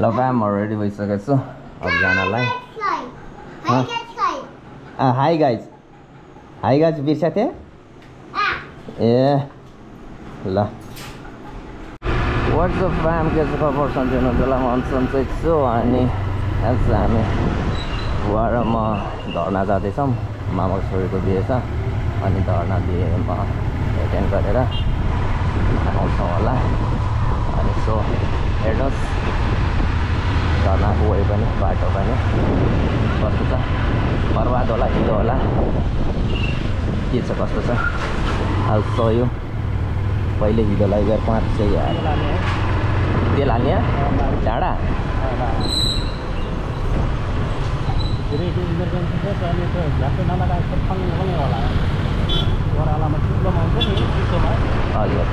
ल काम रेडी भइसकेको छु। अब जानलाई। Hi, Huh? guys, hi. Hi guys hi guys बिर्सेको थिएँ ए ल। वाट्सएप फ्याम के छ खबर? सन्चै बेला मन सन्चै छु अनि आज हामी बुवा र म धर्ना जाँदैछौँ। मामाको छोरीको बिहे छ अनि धर्ना बिहेमा एटेन्ड गरेर आउँछौँ होला। अनि सो हेर्नुहोस्। धर्नाको वे पनि बाटो पनि कस्तो छ बर्बाद होला हिँडो होला के छ कस्तो छ हाल सयो पहिले हिँडो लगाएर पाँच सय तेल हाल्ने डाँडा रेडी इमर्जेन्सी छ त्यहाँनिर त्यो झ्याप्पै नलगाएको छ फल्ने फल्ने होला ओह्रालामा चिप्लोमा हुन्छ नि चिसोमा हजुर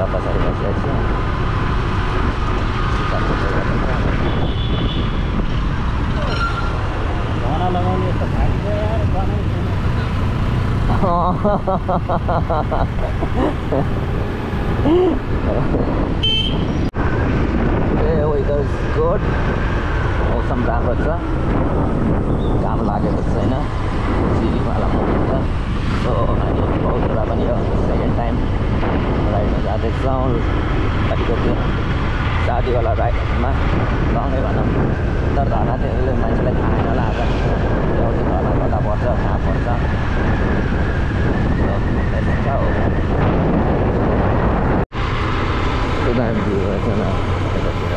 यस्तै हुन्छ बुवा पछाडि बसिरहेको धना लगाउने यार बनाइ छैन ए वेदर इज गुड मौसम राम्रो छ घाम लागेको छैन सिरीवाला मौसम छ सो हामी कुरा पनि सेकेन्ड टाइम जाँदैछौँ अलिकति शादीवाला राइडमा लङै भनौँ तर धर्ना त्यसले मान्छेलाई थाहा होइन होला आज ल्याउँछ धर्ना कता पर्छ कहाँ पर्छ So, let's go. सुधार दियो छैन यतातिर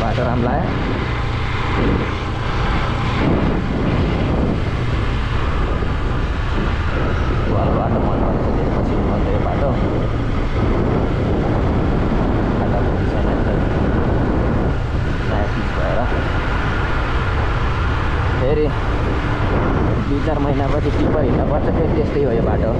बाटो राम्रो लाग्यो वाल बाटो मन पर्छ त्यसपछि मन्दिर बाटो खाँदा पनि छैन नयाँ पिच भएर फेरि दुई चार महिनापछि टिपर हिँड्नुपर्छ फेरि त्यस्तै हो यो बाटो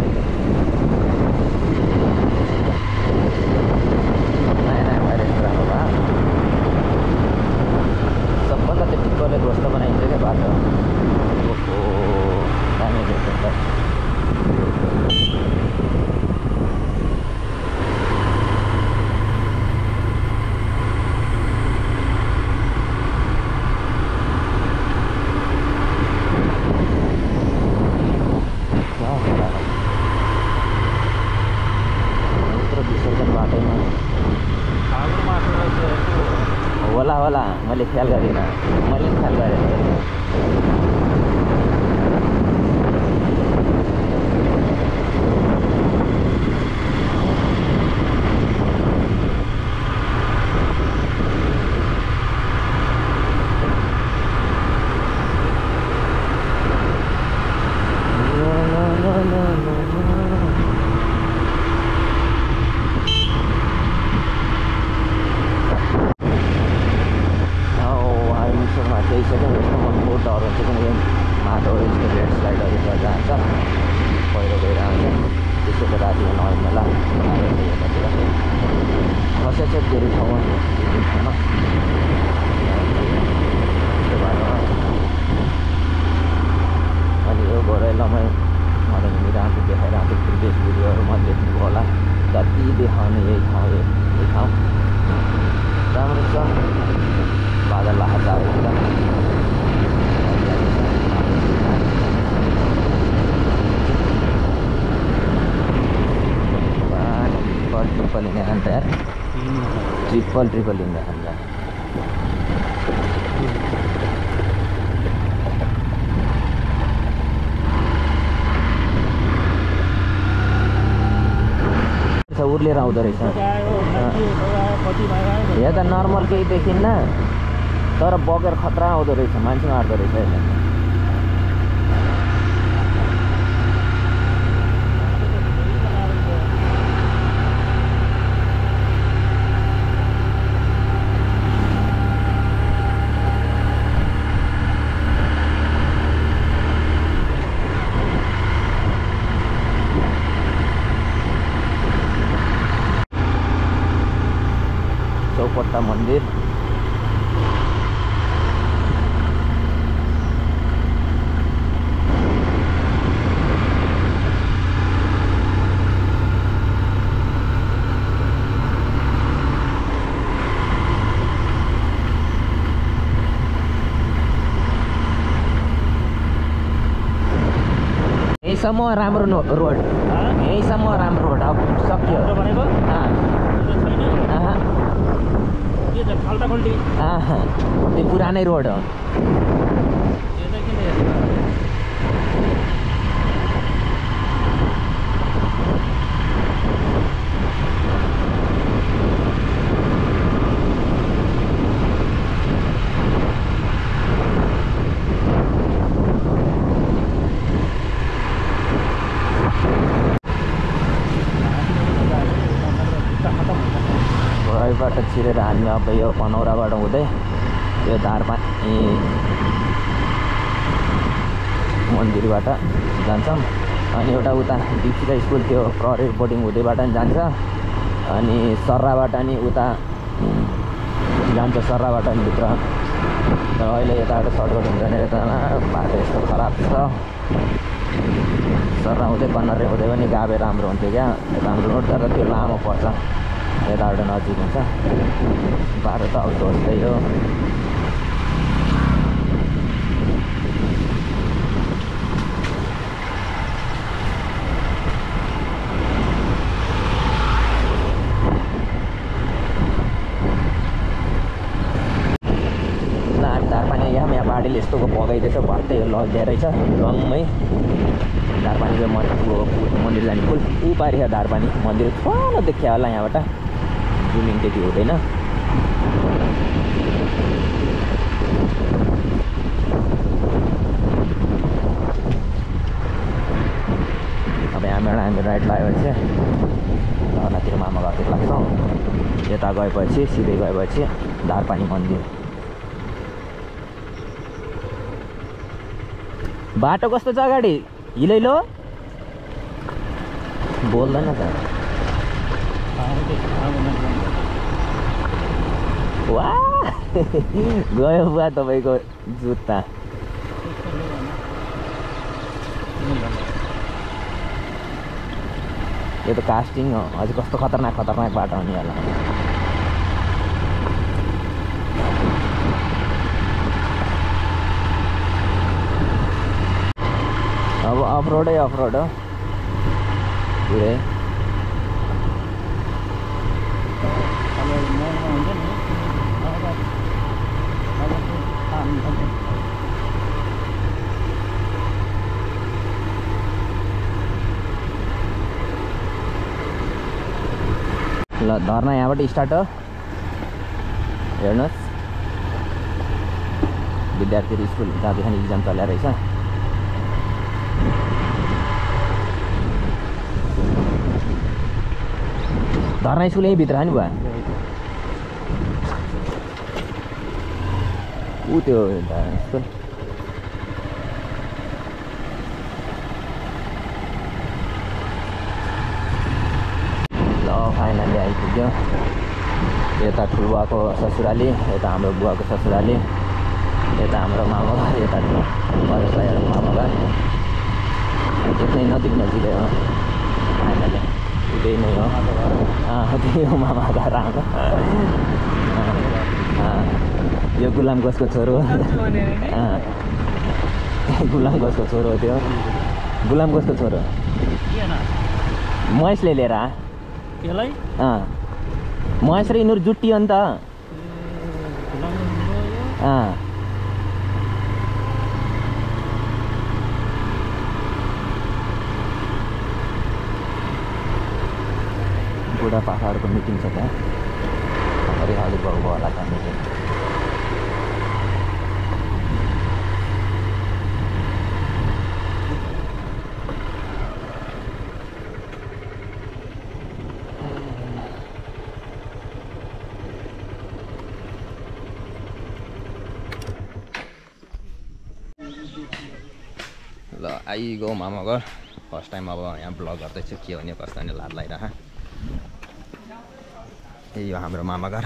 ट्रिपल ट्रिपल हिँड्ने खान्छ उर्लिएर आउँदो रहेछ आयो मान्छे आयो कति भाइ आयो यहाँ त नर्मल केही देखिन्न तर बगेर खतरा आउँदो रहेछ मान्छे मार्दो रहेछ का मंदिर? यहीँसम्म राम्रो रोड. यहीँसम्म पुरानै रोड. हो घरबाट छिरेर हामी अब यो पनौराबाट हुँदै यो धारपानी मन्दिरबाट जान्छौँ। अनि एउटा उता दीक्षिता स्कुल त्यो प्रहरी बोर्डिङ हुँदैबाट नि जान्छ। अनि सर्राबाट नि उता जान्छ सर्राबाट नि भित्र। तर अहिले यताबाट सर्टकट हुँदैन यतामा बाटो यस्तो खराब छ। सर्रा हुँदै कन्नरे हुँदै पनि गाभे राम्रो हुन्थ्यो क्या। हाम्रो रोड तर त्यो लामो पर्छ। यताबाट नजिक हुन्छ। बाटो त अब ध्वस्तै हो ल हामी धारपानी बाढीले यस्तोको बगाइदिएछ भत्तै लगिदिएर रहेछ। रङमै धारपानीको मन्दिर जाने पुल ऊ पारि छ धारपानी। मन्दिर ठुलो देखियो होला यहाँबाट। जुमिङ त्यति हुँदैन। अब यहाँबाट हामी राइट लगाएपछि धर्नातिर मामा घरतिर लाग्छौँ। यता गएपछि सिधै गएपछि धारपानी मन्दिर। बाटो कस्तो छ अगाडि? हिलैलो बोल्दैन त। वा! गयो बुवा तपाईँको जुत्ता। यो त कास्टिङ हो। अझै कस्तो खतरनाक खतरनाक बाटो हुने होला। अब अफ रोडै अफ रोड हो। पुरै। ल धर्ना यहाँबाट स्टार्ट हो। हेर्नुहोस्। विद्यार्थीहरू स्कुल जाँदैछ इक्जाम चलेर रहेछ धर्ना स्कुल यहीँ भित्र हो नि बुवा ऊ त्यो धर्ना स्कुल ल फाइनली आइपुग्यो यता ठुलबुवाको ससुराली यता हाम्रो बुवाको ससुराली यता हाम्रो मामा घर यता बजारलाई मामा घर त्यस्तै नजिक नजिकै हो फाइनली त्यही नै हो त्यही हो मामा घर अँ, यो गुलाम गोसको छोरो गुलाम गोसको छोरो त्यो गुलाम गोसको छोरो महेशले लिएर महेश र यिनीहरू जुटियो नि त अँ बुढापाकाहरूको मिटिङ छ त्यहाँ हजुर बाबु होला त्यहाँ मिटिङ ल आइगयो मामा घर फर्स्ट टाइम अब यहाँ ब्लग गर्दैछु के भने कस्तो भने लाद लगाइरह यही हो हाम्रो मामा घर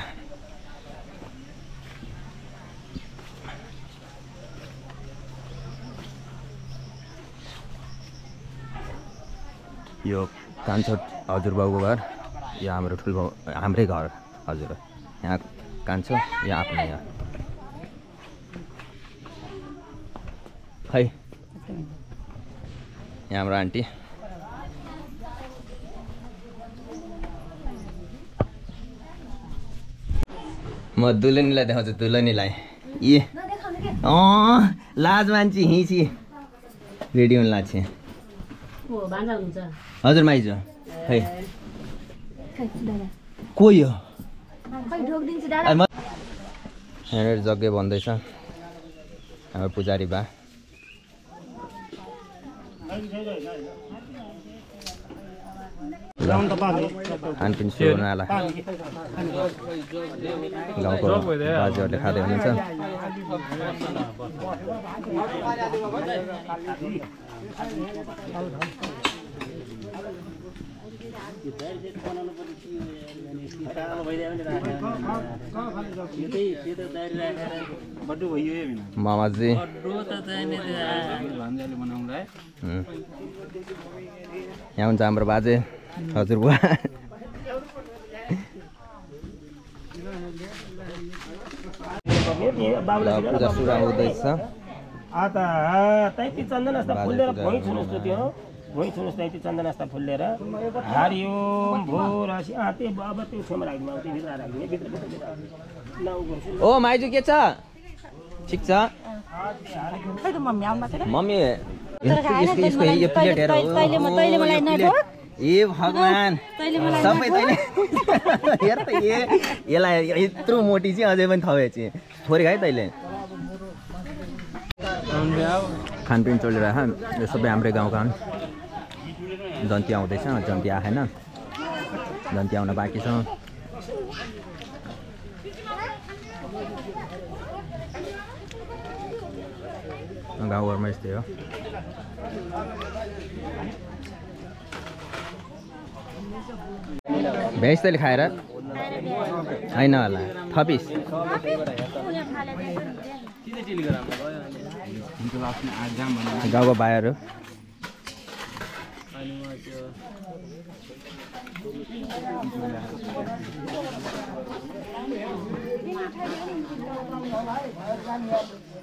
यो कान्छो हजुरबाउको घर यो हाम्रो ठुलो हाम्रै घर हजुर यहाँ कान्छो यो आफ्नै हो खै यहाँ हाम्रो आन्टी म दुलनीलाई देखाउँछु दुलनीलाई। ए अँ लाज मान्छे हिँची। रेडी हुन लाग्छ हजुर माइजू खै। अनि म यहाँनिर जग्गे भन्दैछ हाम्रो पुजारी बा। खानपिन सुरु हुन आला। गाउँको बाजेहरूले खाँदै हुनुहुन्छ। मामाजी। यहाँ हुन्छ हाम्रो बाजे। हजुरबुवा पूजा सुरु चन्दन अस्ता फुलेर भुइँ छुनुहोस् त त्यो भुइँ छुनुहोस् तै ती चन्दन अस्ता फुलेर हरिओम भो रसी अँ त्यो अब त्यो छेउमा राखिदिनु अब त्यो भित्र ओ माइजू के छ ठिक छ मम्मी यसको- यसको यो मलाई- प्लेट हेर ए भगवान्। सबै। तैँले हेर त ए यसलाई यत्रो मोटी चाहिँ अझै पनि थपे चाहिँ थोरै खायो तैँले। खानपिन चलिरहेछ यो सबै हाम्रै गाउँका हुन्। जन्ती आउँदैछ जन्ती आएन। जन्ती आउन बाँकी छ। गाउँघरमा यस्तै हो। भेज तैँले खाएर? होइन होला। थपिस। गाउँको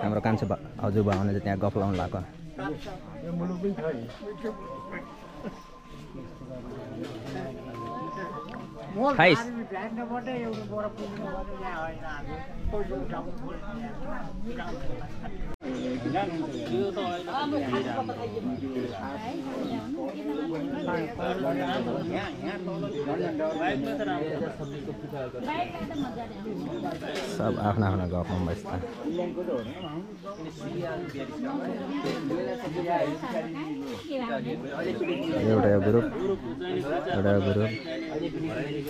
हाम्रो कान्छो बा हजुरबा आउनु चाहिँ त्यहाँ गफ लाउनु लगाएको खाइस सब आफ्नो आफ्नो गफमा बस्छ। एउटा ग्रुप एउटा ग्रुप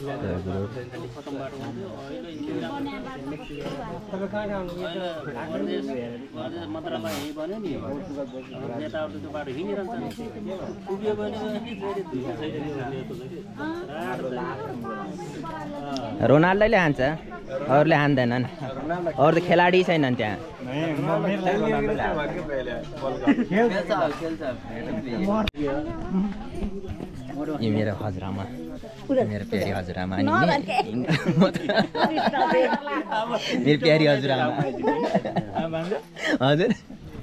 एउटा ग्रुप। मन्त्रालय यहीँ बन्यो नि नेताहरू त्यो बाटो हिँडिरहन्छ पुग्यो भने रोनाल्डोले हान्छ अरूले हान्दैनन्। अरू त खेलाडी छैनन् त्यहाँ। यो मेरो हजुरआमा मेरो प्यारी हजुरआमा अनि मेरो प्यारी हजुरआमा। हजुर।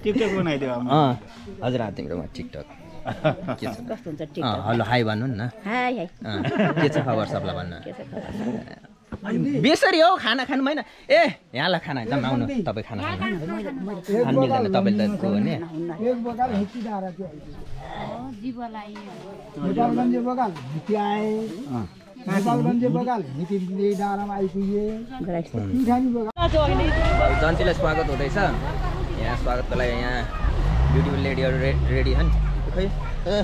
टिकटक बनाइदियो अँ हजुर तिम्रोमा टिकटक। के छ? कस्तो हुन्छ ठिक अँ हेलो हाई भन्नु नि। के छ खबर सबलाई भन्नु? के छ खबर? बेसरी हौ खाना खानु भएन। ए यहाँलाई खाना जाउँ आउनु। तपाईँ खाना खानु। खानु मिल्दैन तपाईँले त को हो नि नेपालगञ्ज बगाल हिटी आए। नेपालगञ्ज बगाल हिटी डाँडामा आइपुगे। प्युठानी बगाल। जन्तीलाई स्वागत हुँदैछ। यहाँ स्वागतको लागि यहाँ ब्युटिफुल लेडीहरू रेडी छन् खै ए,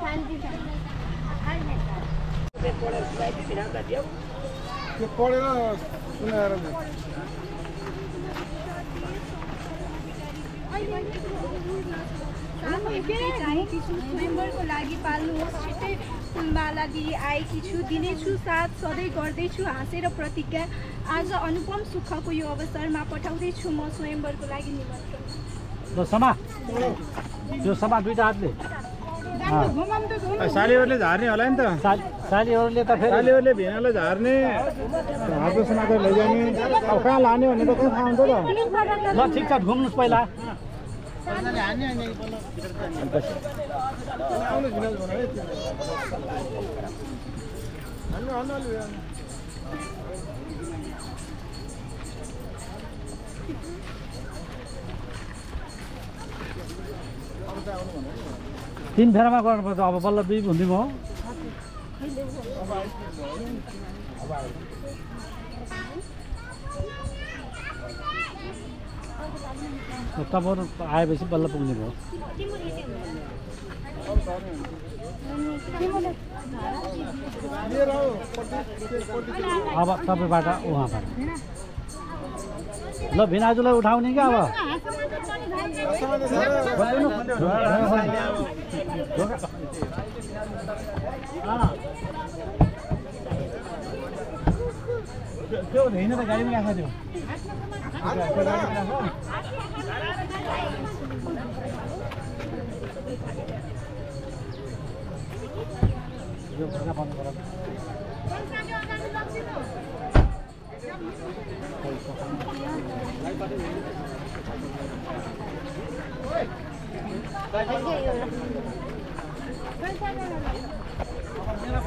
शान्ति छ पढेर सुनाइदियो भिनाल दाजु हौ। त्यो पढेर सुनाएर स्वयम्वरको लागि पाल्नुहोस् छिट्टै फुलमाला दिई आएकी छु दिनेछु साथ सधैँ गर्दैछु हाँसेर प्रतिज्ञा आज अनुपम सुखको यो अवसरमा पठाउँदैछु म स्वयम्वरको लागि निमन्त्रण समा त्यो समा दुइटा हातले सालीहरूले झार्ने होला नि त सालीहरूले त फेरि सालीहरूले भिनालाई झार्ने हातो समातेर लैजाने अब कहाँ लाने भन्ने त कहाँ थाहा हुन्छ त ल ठिक छ घुम्नुहोस् पहिला तिन फेरामा गर्नुपर्छ। अब बल्ल दुई हुन्थ्यो म तपाईँहरू आएपछि बल्ल पुग्ने भयो। अब तपाईँबाट उहाँबाट। ल भिनाजुलाई उठाउने क्या अब। त्यो होइन त गाडीमा राख त्यो यो ढोका बन्द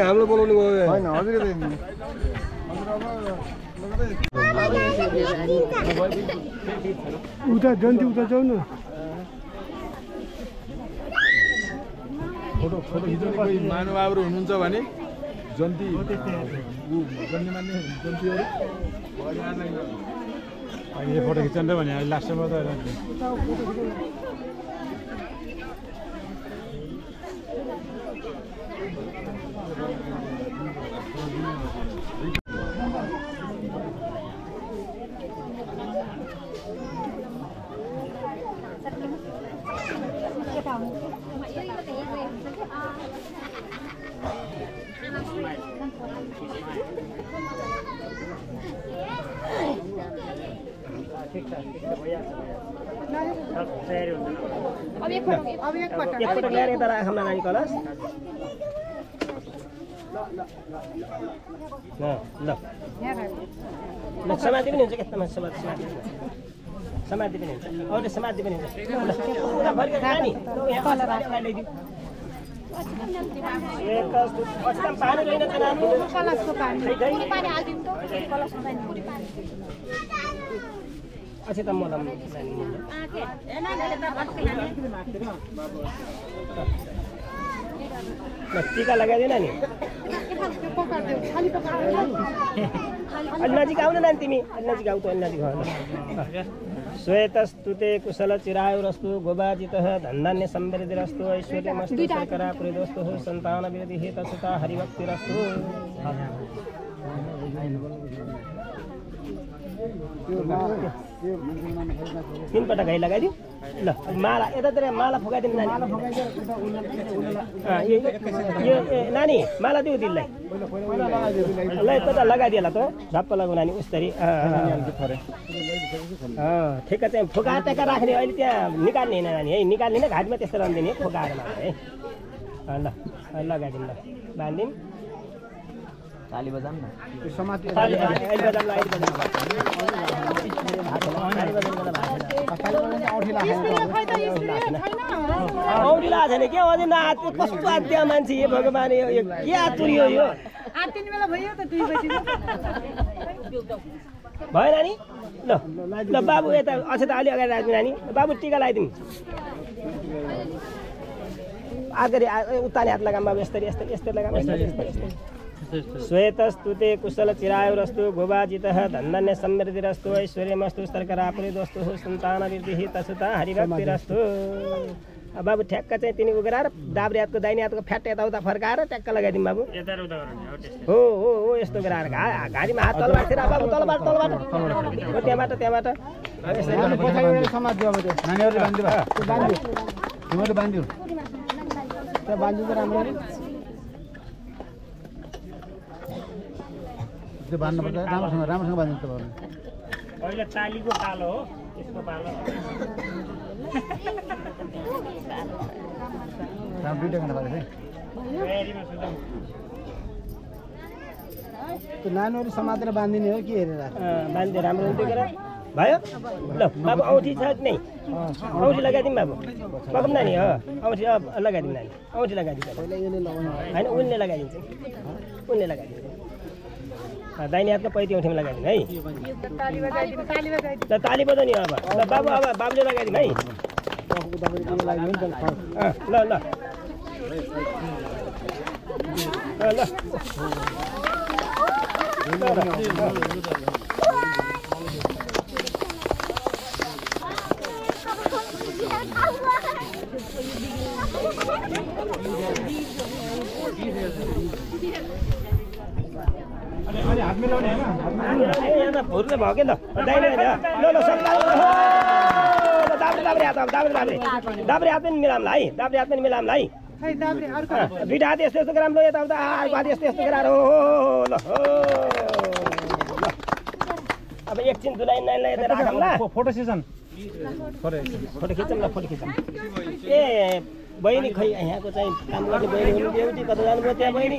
हाम्रो बोलाउनु होइन हेर्दैन उता जन्ती उता जाऊ न फोटो फोटो खिच्नु महानुभावहरू हुनुहुन्छ भने जन्ती जन्ती मान्ने जन्तीहरू फोटो खिच्नु भने लास्टमा त एकपल्ट ल्याएर यता राखौँ नानी कलश ल ल समाधि पनि हुन्छ क्या समाधि समाधि समाधि पनि हुन्छ अरूले समाधि पनि हुन्छ पानी रहेन त नानी अच्छा त मलाई नानी मुन्ने। ल टिका लगाइदिएन नि अलि नजिक आउन नानी तिमी अलि नजिक आऊ त अलि नजिक आऊ ल। श्वेतस्तुते कुशल चिरायुरस्तु गोबाजितः धन्धान्य समृद्धिरस्तु ऐश्वर्यमस्तु शर्करा पुरिदस्तु सन्तान विरति हेतसुता हरिभक्तिरस्तु। तिन पटक घाइ लगाइदियो ल माला यतातिर माला फुकाइदिनु यो- नानी माला दिऊ दिललाई ल यता लगाइदिएला त झप्प लगाउ नानी उस्तरी ठिक्क चाहिँ फुकाएर टेका राख्ने अहिले त्यहाँ निकाल्ने होइन नानी है निकाल्ने घाटमा त्यस्तो रहँदैन फुकाएर मात्र है ल लगाइदिउँ ल बाँधिदिउँ ताली बजाऊँ न अहिले अहिले बजाउँ ल अहिले बजाउँ ताली बजाउनु भएको छैन। के अझै नआत्यो कस्तो आत्या मान्छे यो भगवान् यो के आतुर यो भयो नानी ल ल बाबु यता अक्षता अलि अगाडि राख्नु नानी। बाबु टिका लगाइदिनु अगाडि आ- उत्ताने हात लगाम बाबु यस्तरी यस्तरी यस्तरी लगाम श्वेतस्तुते कुशल चिरायुरस्तु भुवाजितः धन्धन्य समृद्धिरस्तु ऐश्वर्यमस्तु स्तर्करापुरिदस्तु सन्तानवृद्धिः तसुता हरिभक्तिरस्तु। अब बाबु ठ्याक्क चाहिँ तिनी उग्राएर दाब्रे हातको दाहिने हातको फ्याट यताउता फर्काएर ट्याक्क लगाइदिउँ बाबु। हो हो हो यस्तो गराएर घा घारीमा हात तलबाट फेरि बाबु तलबाट तलबाट। हो त्यहाँबाट त्यहाँबाट। बाँधिदियो। बाँधिदियो तिमीहरूले त्यो बाँध्नुपर्छ राम्रोसँग राम्रोसँग बाँधिदिनु तपाईँहरूले अहिले तालीको पालो हो यसको पालो। राम्रो दुइटा खाना पारेको त्यो नानीहरू समातेर बाँधिदिने हो कि हेरेर? बाँधिदियो राम्रो हुन्थ्यो भयो? ल बाबु औँठी छ कि नै? औँठी लगाइदिउँ बाबु। बाबु नानी हो? औँठी अँ, लगाइदिउँ नानी। औँठी लगाइदिन्छ होइन उनले लगाइदिन्छ। उनले लगाइदिन्छ। दाहिने हातको पैती औँठीमा लगाइदिनु है। ल ताली बजाउ नि अब। ल बाबु अब बाबुले लगाइदिउँ है। ल ल। ल। भुर्ले भयो कि दाब्रे हात पनि है दाब्रे हात पनि मिलाउँला है दुइटा हात यस्तो यस्तो गराम ल यताउता अर्को हात यस्तो यस्तो गराएर हो हो, ल हो। ल अब एकछिन दुलाई नानीलाई यता राखौँ ल। फोटो सेसन फोटो खिचौँ ल फोटो खिचौँ। ए बहिनी खै यहाँको चाहिँ काम गर्ने बहिनी हुनु कता जानुभयो त्यहाँ बहिनी?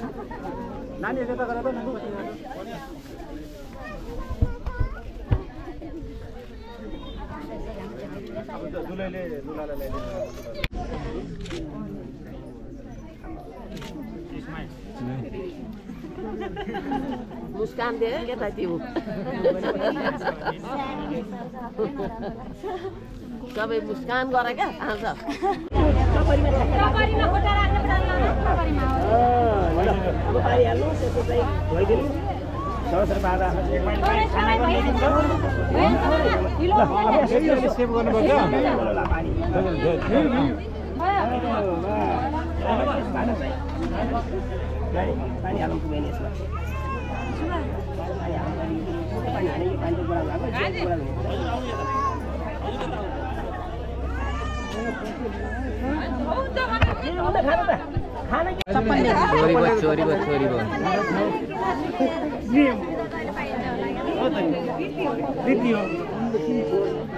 नानी दुलैले दुलालाई मुस्कान दियो यता त्यो सबै मुस्कान गर क्या आउँछ सेभ गर्नुपर्छ पानी हाल्नु पुगेन यसमा पानी हाल्नु पानी हाल्ने यो पानी चाहिँ बुढा भएको चोरी भयो चोरी भयो चोरी भयो रीति हो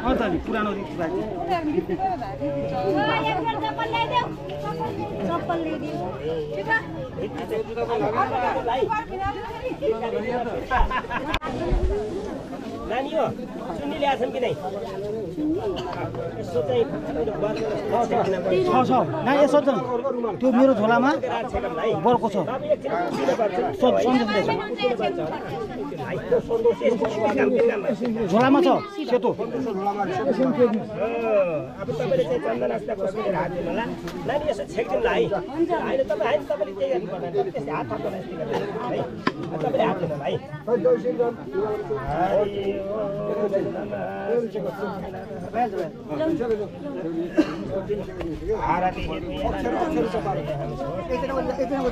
अँ त नि पुरानो रीति बाँकी नानी हो सुन्नी ल्याएछन् कि नै? यसो चाहिँ छ छ। ना यसो छ त्यो मेरो झोलामा बर्को छ। झोलामा छ सेतो। अब तपाईँले चाहिँ चन्दन अस्ता खोसेर हात दिनु होला। नानी यसो छेकिदिनु है। होइन तपाईँ होइन तपाईँले त्यही गर्नु पर्दैन। त्यस्तै हात थाप्नु यस्तै गर्नु है। तपाईँले हात दिनु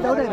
जाउँदैन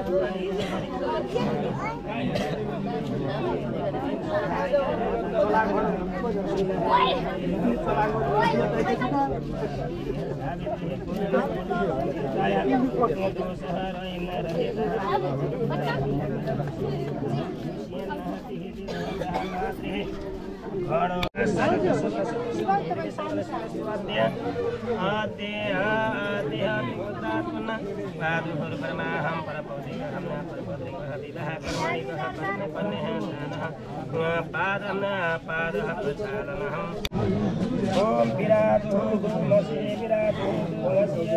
था कि. बेला दराए को डतर म्होगद से देख़ हाशाशा, ओम विराट गुरुमसे विराट गुरुमसे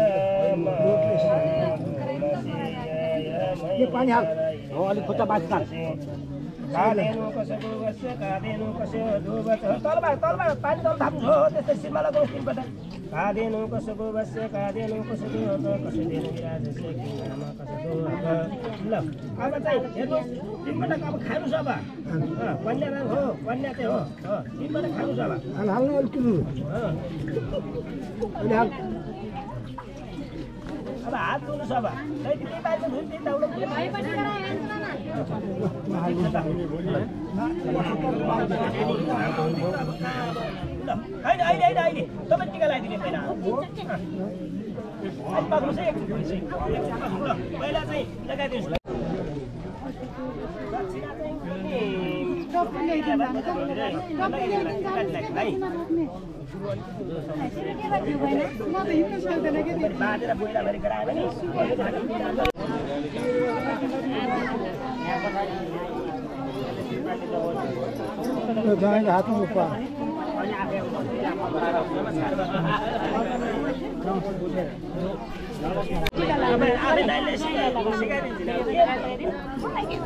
पानी हाल। हो अलिक खुट्टा कसको तलमा तलमा पानी तल थाप्नु हो त्यस्तै शिरमा लगाउनु तिनपल्ट कादेनु कसको वस्य कादेनु कसो धुवच कसो देनु विराज ल अब चाहिँ हेर्नुहोस् तिनपल्ट अब। खानुहोस् अब कन्यादान हो कन्या चाहिँ हो अब हाल्नु अलिक अब हात अब बाहिर धुनु। त्यही दाउरा होइन अहिले होइन अहिले तपाईँ टिका लगाइदिने पहिला पाक्नुहोस् है पहिला चाहिँ लगाइदिनुहोस् बाँधेर बोइला गरायो भने हातमा उपा आफै नानीले सिकाइ- सिकाइदिन्छु नि।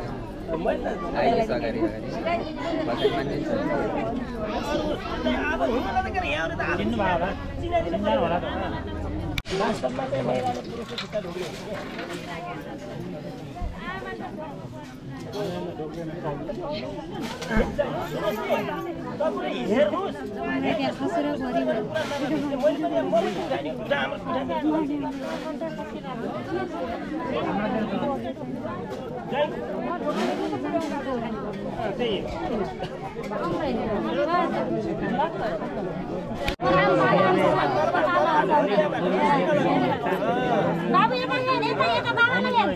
मैले त आइलेस् अगाडि अगाडि बजेट मानिन्छ अब हुनु त के अरे यहाँ त हालिदिनु भयो होला बाबु यता यता बाबालाई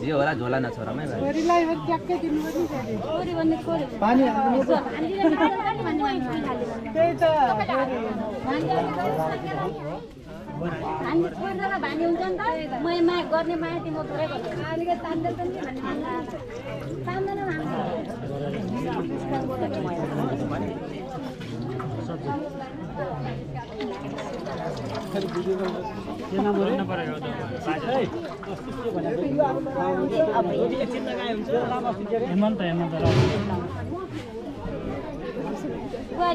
जे होला झोला न छोरामै भाइ। छोरी भन्ने छोरी पानी हामी छोडेर भानी हुन्छ नि त। मै माया गर्ने माया तिम्रो थोरै गर्छु अलिकति तान्दैन पनि भन्ने तान्दैन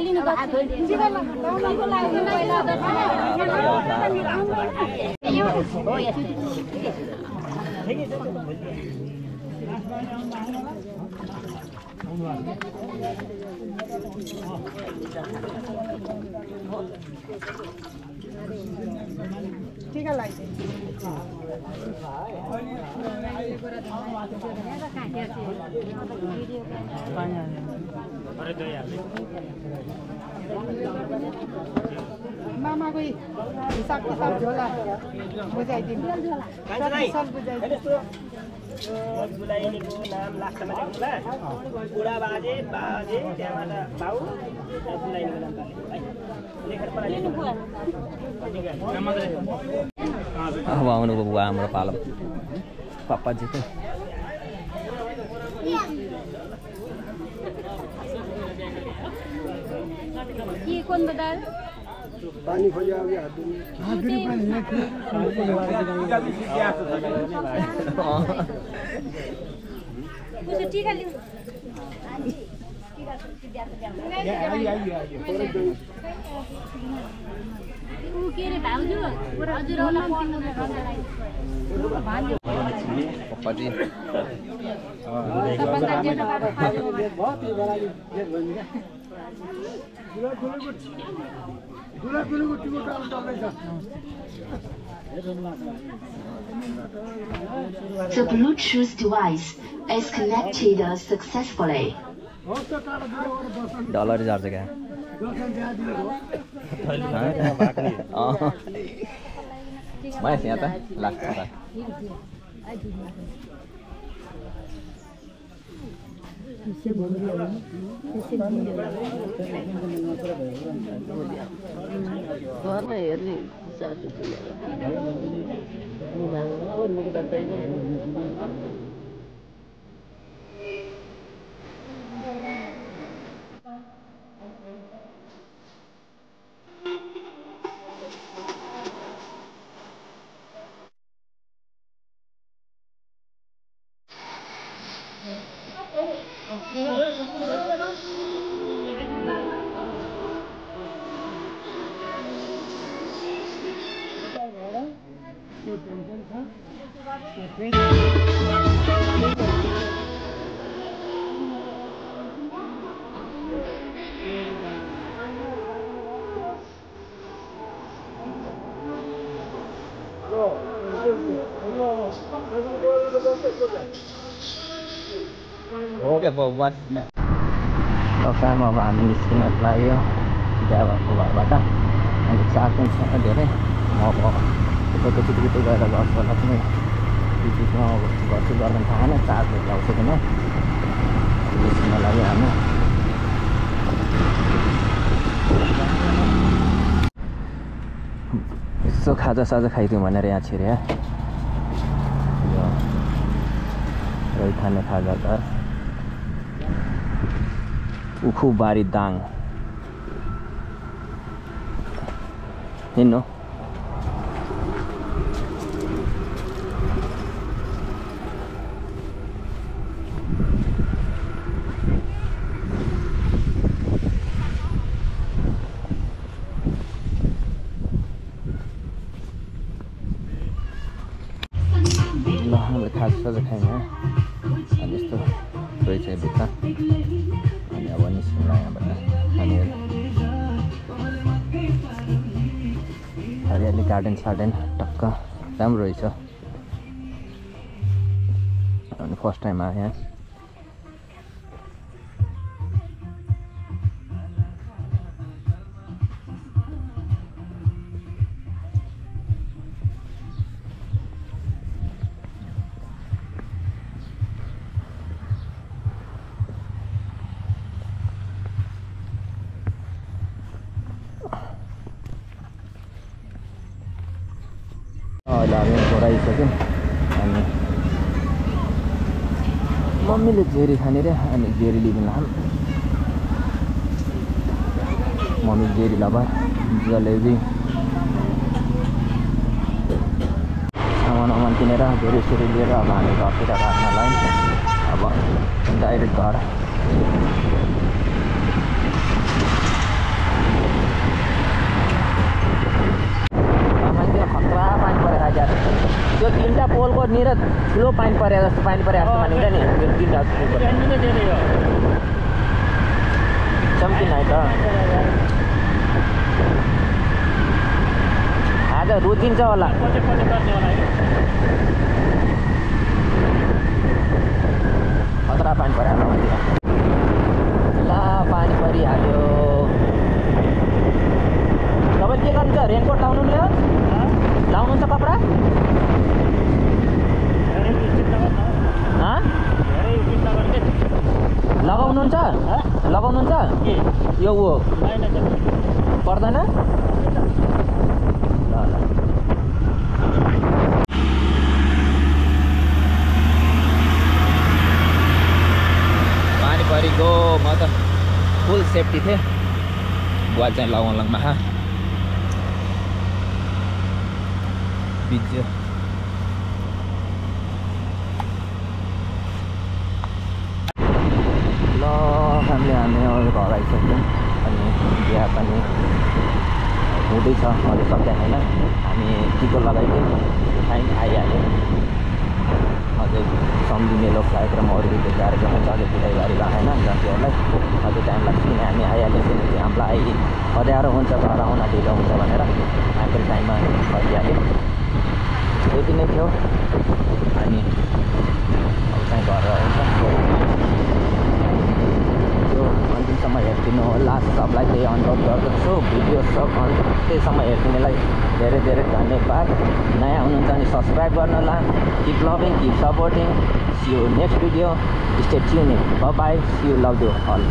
लिनु हो अरे मामाको हिसाब किताब झोला. बुझाइदिनु नाम लास्टमा लेख्नु ल बुढा बाजे बाजे त्यहाँबाट नाम पाल्नु है लेखेर पठाइदिनु अब आउनुभयो बुवा हाम्रो पालो पापाजी चाहिँ के कोन बदाल उसको टिका लिनु ऊ के अरे भाउजू हजुरहरूलाई पढ्नु पापाजी सबभन्दा जेठो बाबा खानु The Bluetooth device is connected successfully. Dollar झर्छ क्या महेश यहाँ त लाग्छ त घरमा हेर्ने सासु मुख हो क्या बस दोकानमा अब हामी निस्किन लाग्यो ड्राइभरको घरबाट अनि चार पनि छैन धेरै अब गएर गर्छु गर्छु गर्दैन थाहा छैन चार्ज ल्याउँछु किन निस्किन लाग्यो हामी यसो खाजा साजा खाइदिउँ भनेर यहाँ छिरे रैथाने खाजा त उखुबारी दाङ हिँड्नु ल हामीले खाजा साजा खायौँ है सार्डन टक्क राम्रो रहेछ। अनि फर्स्ट टाइम आएँ यहाँ। लिनु लाम मम्मी जेरी लभर जलेबी सामान वामान किनेर जेरी सेरी लिएर अब हामी घरतिर राख्नलाई अब डाइरेक्ट घर आमा त्यो खतरा त्यो तिनवटा पोलको निर ठुलो पानी परे जस्तो पानी परे जस्तो मानिन्छ नि। त्यो तिनवटा समथिङ है। त। आज रुचिन्छ होला। खतरा पानी पऱ्यो ला पानी परिहाल्यो। तपाईँ के लाउनुहुन्छ कपडा लगाउनुहुन्छ लगाउनुहुन्छ यो ऊ पर्दैन ल ल म त फुल सेफ्टी थिएँ बुवा चाहिँ लगाउँ लङमा बिज्यो ल हामी अनि बिहा पनि हुँदैछ अहिले सकेन होइन हामी टिको लगाइदियौँ टाइम आइहाल्यो अझै सम्झिने लोक कार्यक्रम अरू त्यो कार्यक्रम हुन्छ अझै गरी राखेन जातिहरूलाई अझै टाइम लाग्छ हामी आइहाल्यो किनकि हामीलाई हुन्छ घर आउन ढिलो हुन्छ भनेर टाइममा यति नै थियो अनि अब चाहिँ घर आउँछ यो अन्तिमसम्म हेरिदिनु होला सबलाई त्यही अनुरोध गर्दछु भिडियो सब अन्त्यसम्म हेरिदिनेलाई धेरै धेरै धन्यवाद नयाँ हुनुहुन्छ भने सब्सक्राइब गर्नु होला keep loving keep supporting see you next video stay tuning bye see you love you all